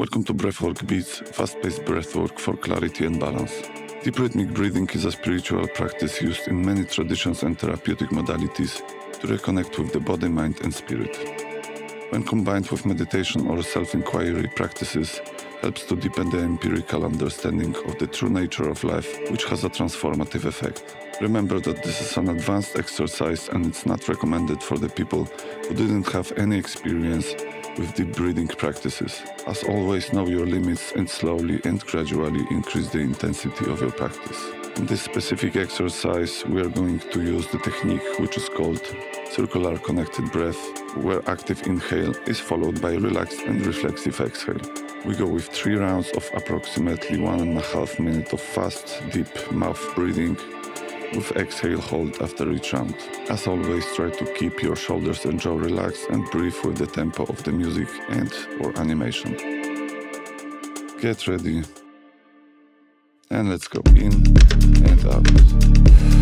Welcome to Breathwork Beats, fast-paced breathwork for clarity and balance. Deep rhythmic breathing is a spiritual practice used in many traditions and therapeutic modalities to reconnect with the body, mind, and spirit. When combined with meditation or self-inquiry practices, helps to deepen the empirical understanding of the true nature of life, which has a transformative effect. Remember that this is an advanced exercise and it's not recommended for the people who didn't have any experience with deep breathing practices. As always, know your limits and slowly and gradually increase the intensity of your practice. In this specific exercise, we are going to use the technique which is called circular connected breath, where active inhale is followed by relaxed and reflexive exhale. We go with three rounds of approximately one and a half minute of fast, deep mouth breathing with exhale hold after each round. As always, try to keep your shoulders and jaw relaxed and breathe with the tempo of the music and or animation. Get ready and let's go in and out.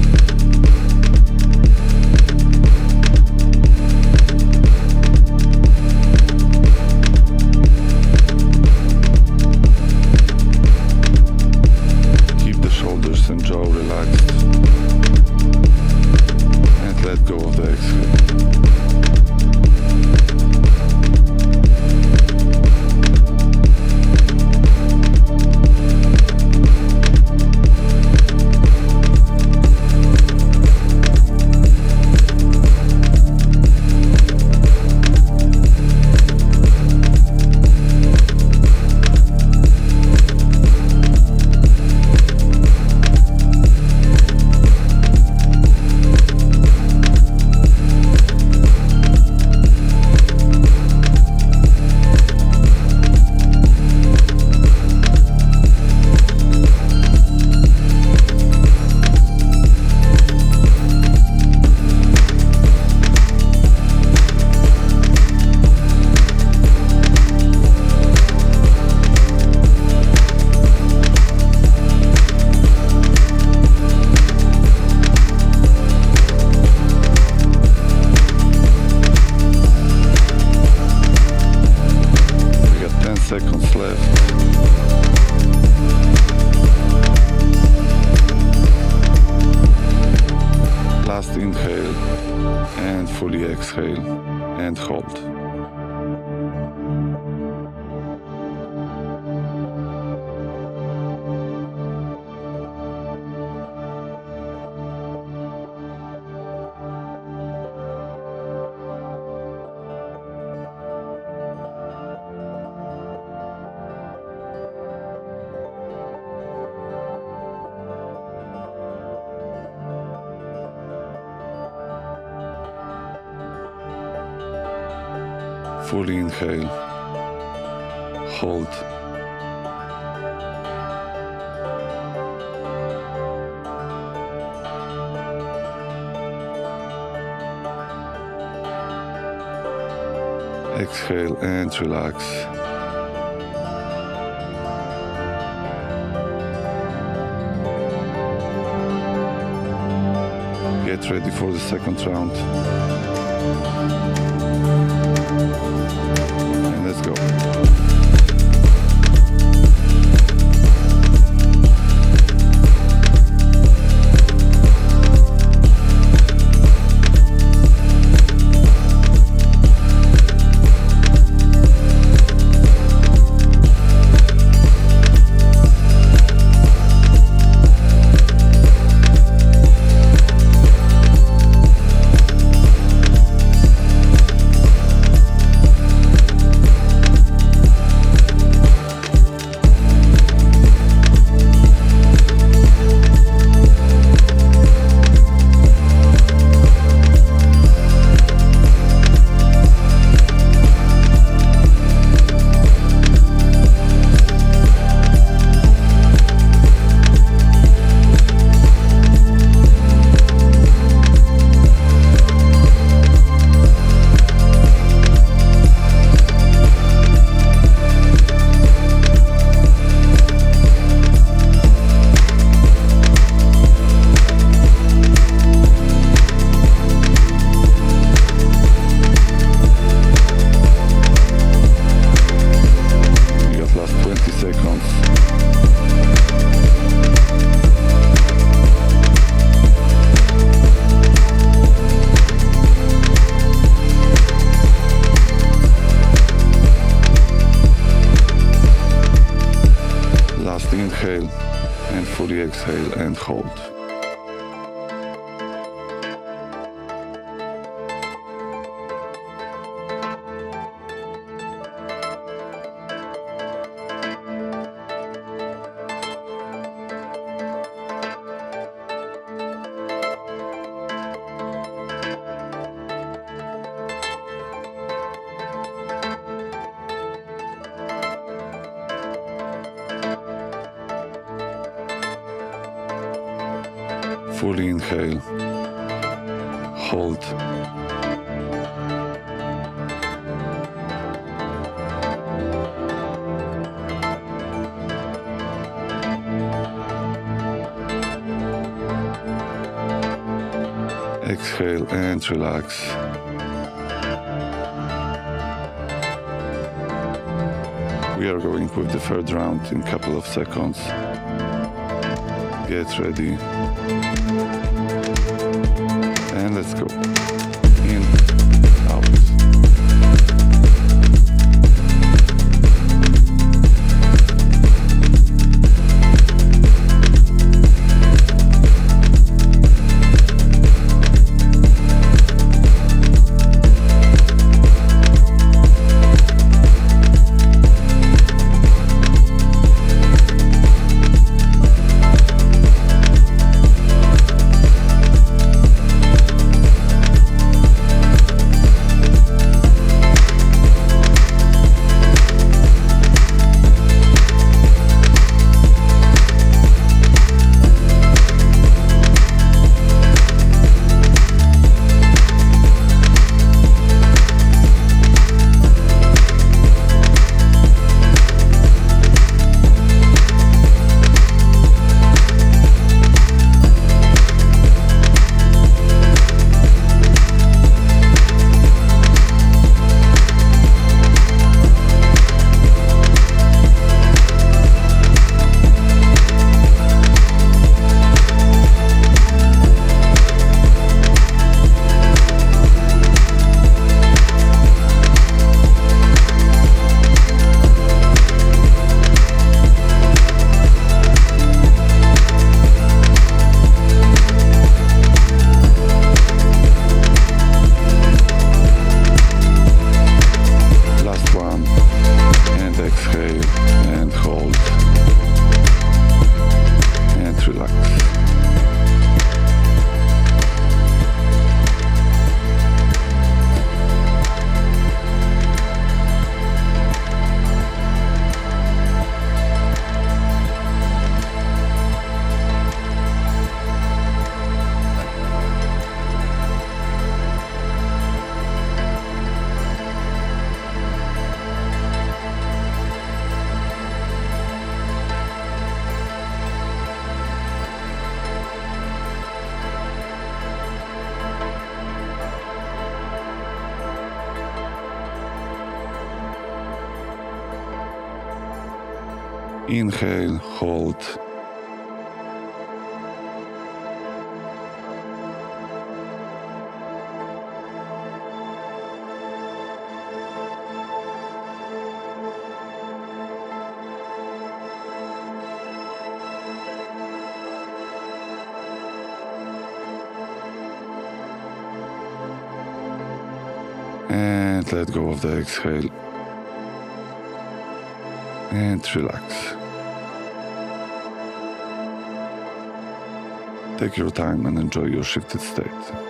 Fully exhale and hold. Fully inhale. Hold. Exhale and relax. Get ready for the second round. Let's go. Inhale and fully exhale and hold. Fully inhale, hold, exhale and relax. We are going with the third round in a couple of seconds. Get ready. Let's go. Inhale, hold. And let go of the exhale. And relax. Take your time and enjoy your shifted state.